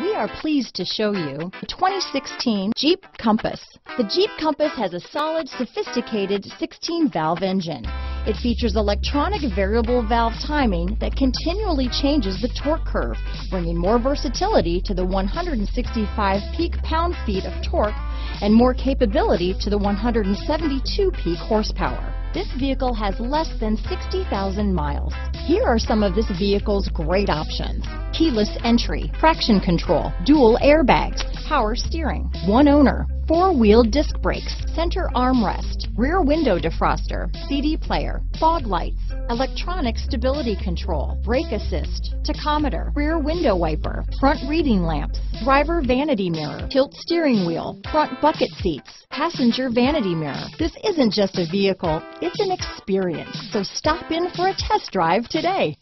We are pleased to show you the 2016 Jeep Compass. The Jeep Compass has a solid, sophisticated 16-valve engine. It features electronic variable valve timing that continually changes the torque curve, bringing more versatility to the 165 peak pound-feet of torque and more capability to the 172 peak horsepower. This vehicle has less than 60,000 miles. Here are some of this vehicle's great options. Keyless entry, traction control, dual airbags, power steering, one owner, four-wheel disc brakes, center armrest, rear window defroster, CD player, fog lights, electronic stability control, brake assist, tachometer, rear window wiper, front reading lamps, driver vanity mirror, tilt steering wheel, front bucket seats, passenger vanity mirror. This isn't just a vehicle, it's an experience. So stop in for a test drive today.